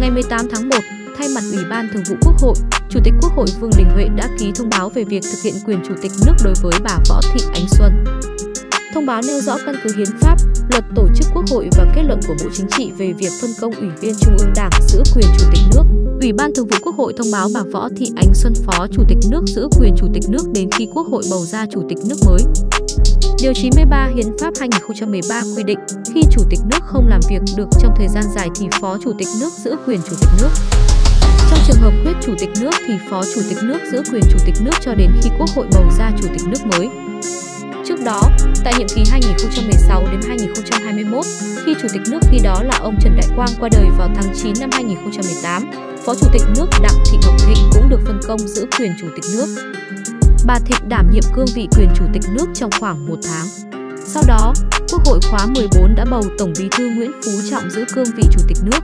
Ngày 18 tháng 1, thay mặt Ủy ban Thường vụ Quốc hội, Chủ tịch Quốc hội Vương Đình Huệ đã ký thông báo về việc thực hiện quyền chủ tịch nước đối với bà Võ Thị Ánh Xuân. Thông báo nêu rõ căn cứ hiến pháp, luật tổ chức Quốc hội và kết luận của Bộ Chính trị về việc phân công Ủy viên Trung ương Đảng giữ quyền chủ tịch nước. Ủy ban Thường vụ Quốc hội thông báo bà Võ Thị Ánh Xuân Phó Chủ tịch nước giữ quyền chủ tịch nước đến khi Quốc hội bầu ra chủ tịch nước mới. Điều 93 Hiến pháp 2013 quy định, khi chủ tịch nước không làm việc được trong thời gian dài thì phó chủ tịch nước giữ quyền chủ tịch nước. Trong trường hợp quyết chủ tịch nước thì phó chủ tịch nước giữ quyền chủ tịch nước cho đến khi Quốc hội bầu ra chủ tịch nước mới. Trước đó, tại nhiệm kỳ 2016 đến 2021, khi chủ tịch nước khi đó là ông Trần Đại Quang qua đời vào tháng 9 năm 2018, phó chủ tịch nước Đặng Thị Ngọc Thịnh cũng được phân công giữ quyền chủ tịch nước. Bà Thịnh đảm nhiệm cương vị quyền chủ tịch nước trong khoảng một tháng. Sau đó, Quốc hội khóa 14 đã bầu Tổng bí thư Nguyễn Phú Trọng giữ cương vị chủ tịch nước.